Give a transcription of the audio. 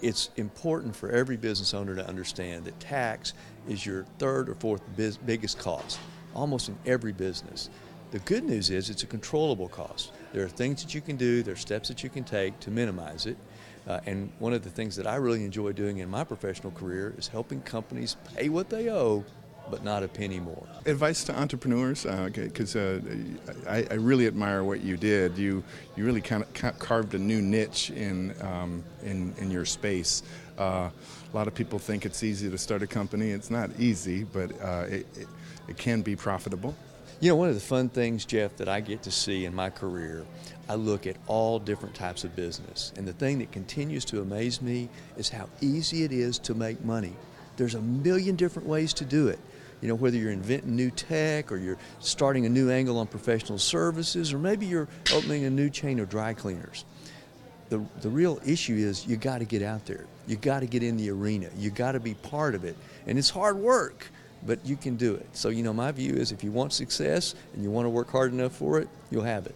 It's important for every business owner to understand that tax is your third or fourth biz- biggest cost, almost in every business. The good news is it's a controllable cost. There are things that you can do, there are steps that you can take to minimize it. Uh, and one of the things that I really enjoy doing in my professional career is helping companies pay what they owe, but not a penny more. Advice to entrepreneurs, because uh, uh, I, I, really admire what you did. You you really kind of carved a new niche in um, in in your space. Uh, a lot of people think it's easy to start a company. It's not easy, but uh, it, it, it can be profitable. You know, one of the fun things, Jeff, that I get to see in my career, I look at all different types of business. And the thing that continues to amaze me is how easy it is to make money. There's a million different ways to do it. You know, whether you're inventing new tech or you're starting a new angle on professional services or maybe you're opening a new chain of dry cleaners. The, the real issue is you got to get out there. You got to get in the arena. You got to be part of it. And it's hard work but you can do it. So, you know, my view is if you want success and you want to work hard enough for it, you'll have it.